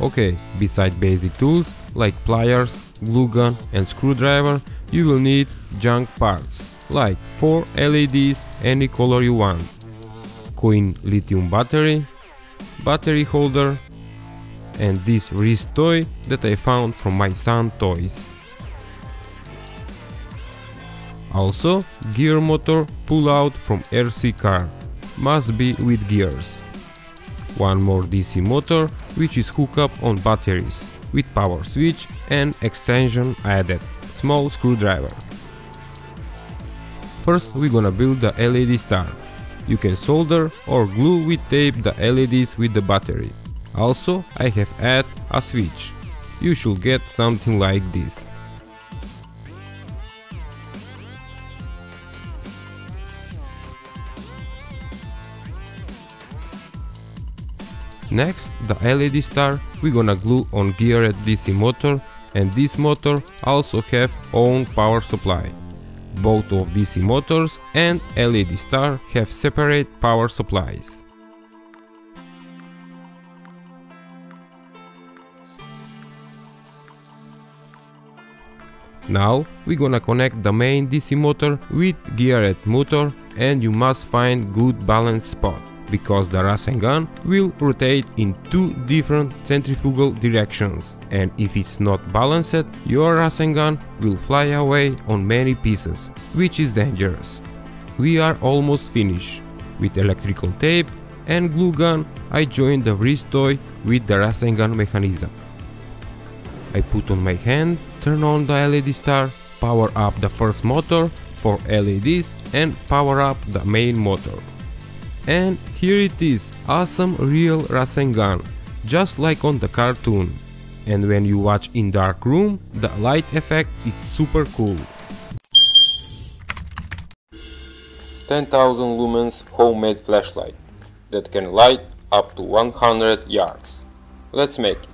Okay, beside basic tools like pliers, glue gun and screwdriver, you will need junk parts like 4 LEDs any color you want, coin lithium battery, battery holder and this wrist toy that I found from my son toys. Also, gear motor pull out from RC car, must be with gears. One more DC motor which is hooked up on batteries, with power switch and extension added, small screwdriver. First we gonna build the LED star. You can solder or glue with tape the LEDs with the battery. Also I have add a switch. You should get something like this. Next, the LED star we gonna glue on geared DC motor and this motor also have own power supply. Both of DC motors and LED star have separate power supplies. Now we gonna connect the main DC motor with geared motor and you must find good balance spot because the Rasengan will rotate in two different centrifugal directions and if it's not balanced, your Rasengan will fly away on many pieces, which is dangerous. We are almost finished. With electrical tape and glue gun, I joined the wrist toy with the Rasengan mechanism. I put on my hand, turn on the LED star, power up the first motor for LEDs and power up the main motor. And here it is, awesome real Rasengan, just like on the cartoon. And when you watch in dark room, the light effect is super cool. 10,000 lumens homemade flashlight that can light up to 100 yards. Let's make it.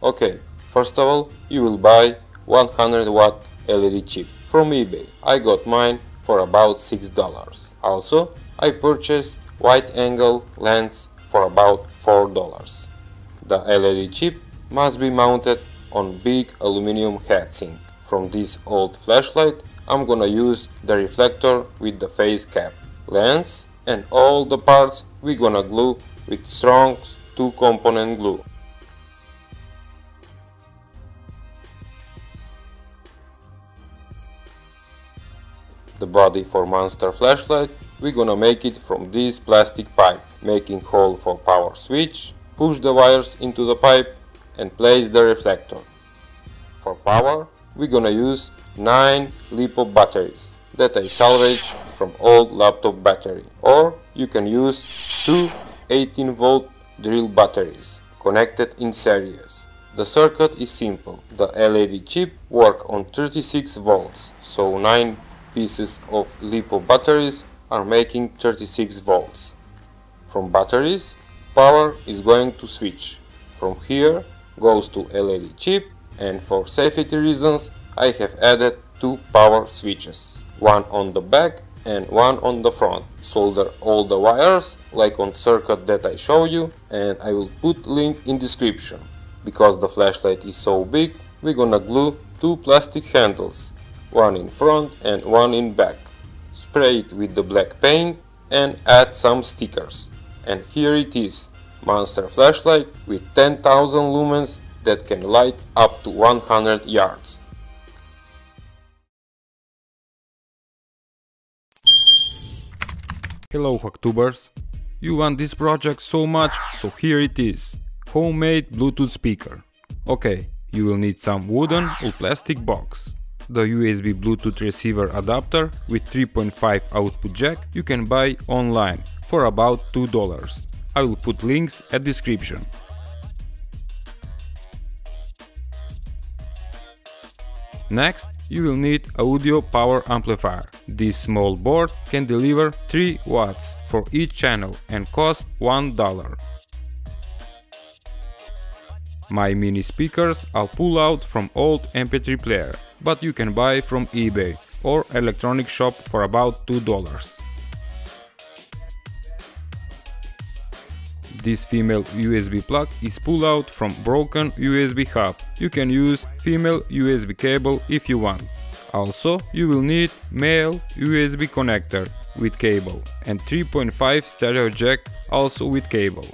Okay, first of all, you will buy 100 watt LED chip from eBay. I got mine for about $6. Also, I purchased wide angle lens for about $4. The LED chip must be mounted on big aluminum heatsink. From this old flashlight, I'm gonna use the reflector with the face cap, lens and all the parts we gonna glue with strong two component glue. The body for monster flashlight, we're gonna make it from this plastic pipe, making hole for power switch, push the wires into the pipe and place the reflector. For power, we're gonna use 9 LiPo batteries that I salvage from old laptop battery or you can use two 18 volt drill batteries connected in series. The circuit is simple. The LED chip work on 36 volts, so 9 pieces of LiPo batteries are making 36 volts. From batteries, power is going to switch. From here goes to LED chip and for safety reasons I have added two power switches, one on the back and one on the front. Solder all the wires like on circuit that I show you and I will put link in description. Because the flashlight is so big, we're gonna glue two plastic handles one in front and one in back. Spray it with the black paint and add some stickers. And here it is, monster flashlight with 10,000 lumens that can light up to 100 yards. Hello Hacktubers! You want this project so much, so here it is. Homemade Bluetooth speaker. Okay, you will need some wooden or plastic box the USB Bluetooth receiver adapter with 3.5 output jack you can buy online for about $2. I will put links at description. Next, you will need audio power amplifier. This small board can deliver 3 watts for each channel and cost $1. My mini speakers I'll pull out from old MP3 player, but you can buy from eBay or electronic shop for about $2. this female USB plug is pulled out from broken USB hub. You can use female USB cable if you want. Also, you will need male USB connector with cable and 3.5 stereo jack also with cable.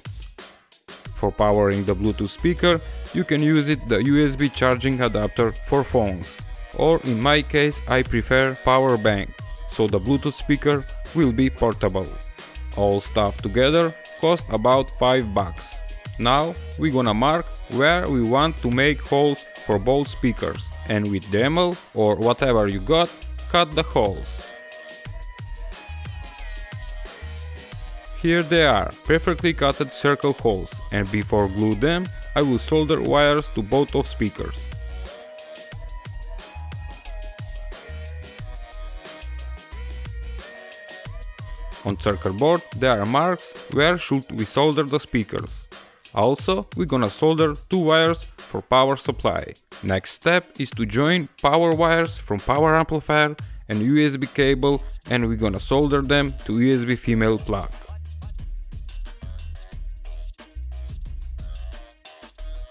For powering the Bluetooth speaker, you can use it the USB charging adapter for phones. Or in my case, I prefer power bank, so the Bluetooth speaker will be portable. All stuff together cost about 5 bucks. Now we gonna mark where we want to make holes for both speakers and with Dremel or whatever you got, cut the holes. Here they are, perfectly cutted circle holes and before glue them I will solder wires to both of speakers. On circuit board there are marks where should we solder the speakers. Also, we're gonna solder two wires for power supply. Next step is to join power wires from power amplifier and USB cable and we're gonna solder them to USB female plug.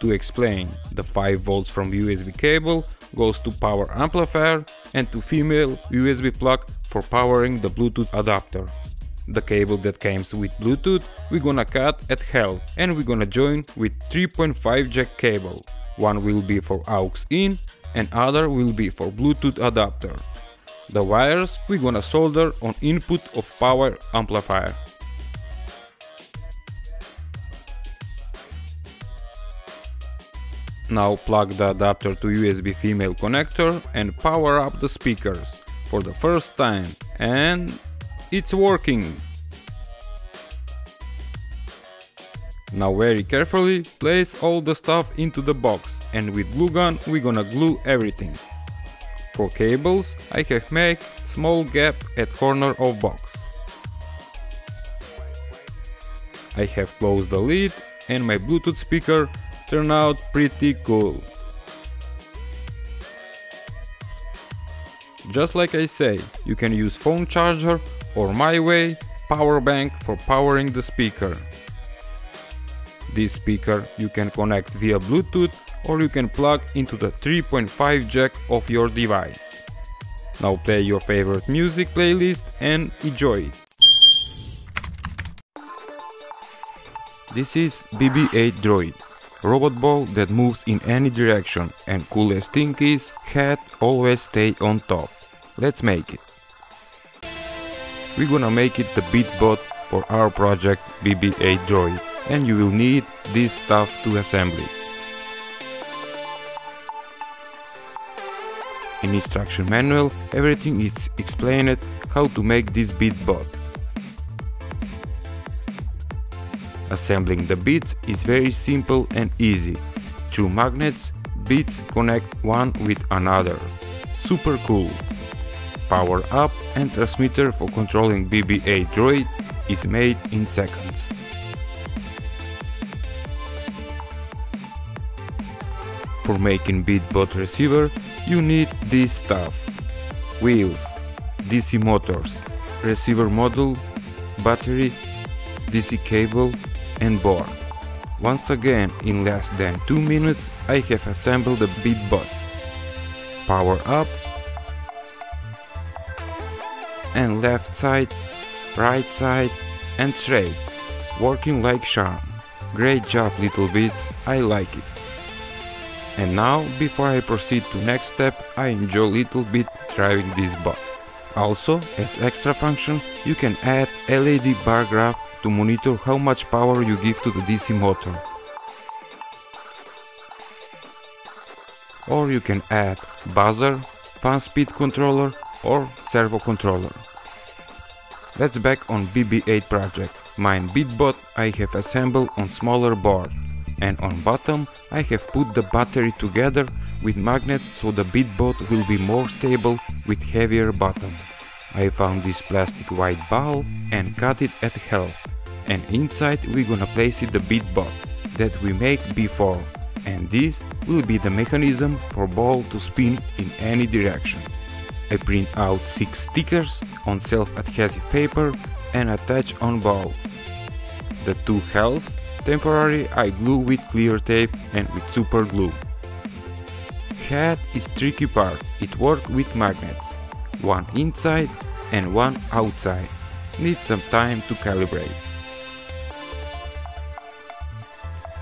To explain, the 5 volts from USB cable goes to power amplifier and to female USB plug for powering the Bluetooth adapter. The cable that comes with Bluetooth we're gonna cut at hell and we're gonna join with 3.5 jack cable. One will be for aux in and other will be for Bluetooth adapter. The wires we're gonna solder on input of power amplifier. Now plug the adapter to USB female connector and power up the speakers for the first time and it's working! Now very carefully place all the stuff into the box and with glue gun we gonna glue everything. For cables I have made small gap at corner of box. I have closed the lid and my Bluetooth speaker turn out pretty cool. Just like I say, you can use phone charger or my way, power bank for powering the speaker. This speaker you can connect via Bluetooth or you can plug into the 3.5 jack of your device. Now play your favorite music playlist and enjoy it. This is BB-8 Droid, robot ball that moves in any direction and coolest thing is head always stay on top. Let's make it. We're gonna make it the beatbot for our project BB-8 Droid and you will need this stuff to assemble it. In instruction manual everything is explained how to make this beatbot. Assembling the bits is very simple and easy. Through magnets, bits connect one with another. Super cool! Power up and transmitter for controlling BB-8 droid is made in seconds. For making beatbot receiver you need this stuff. Wheels, DC motors, receiver module, battery, DC cable and board. Once again, in less than 2 minutes I have assembled the beatbot. Power up and left side, right side and straight, working like charm. Great job littleBits, I like it. And now, before I proceed to next step, I enjoy little bit driving this bot. Also, as extra function, you can add LED bar graph to monitor how much power you give to the DC motor. Or you can add buzzer, fan speed controller or servo controller. Let's back on BB-8 project. Mine Beatbot I have assembled on smaller board and on bottom I have put the battery together with magnets so the Beatbot will be more stable with heavier bottom. I found this plastic white ball and cut it at half and inside we're gonna place it the Beatbot that we make before and this will be the mechanism for ball to spin in any direction. I print out 6 stickers on self-adhesive paper and attach on ball. The two halves Temporary I glue with clear tape and with super glue. Head is tricky part, it works with magnets, one inside and one outside. Need some time to calibrate.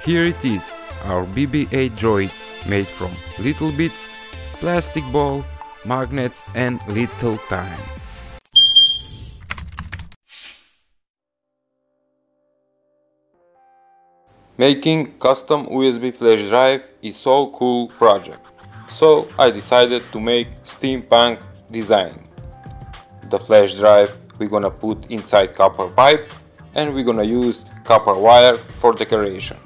Here it is, our BB-8 droid made from littleBits, plastic ball, magnets and little time. Making custom USB flash drive is so cool project, so I decided to make steampunk design. The flash drive we're gonna put inside copper pipe and we're gonna use copper wire for decoration.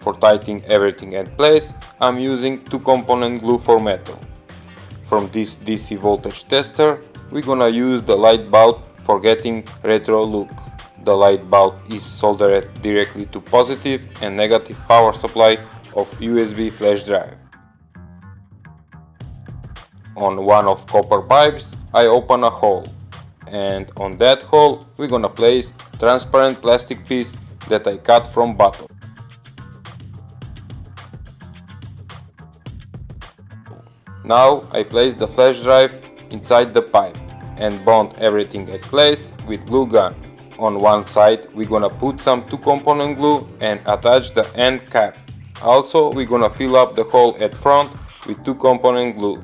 For tightening everything in place, I'm using two component glue for metal. From this DC voltage tester, we're gonna use the light bulb for getting retro look. The light bulb is soldered directly to positive and negative power supply of USB flash drive. On one of copper pipes I open a hole and on that hole we're gonna place transparent plastic piece that I cut from bottle. Now I place the flash drive inside the pipe and bond everything at place with glue gun. On one side we're gonna put some two component glue and attach the end cap. Also we're gonna fill up the hole at front with two component glue.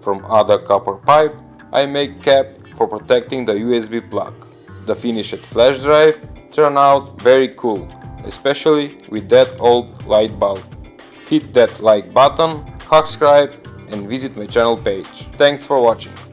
From other copper pipe I make cap for protecting the USB plug. The finished flash drive turned out very cool, especially with that old light bulb. Hit that like button, subscribe and visit my channel page. Thanks for watching.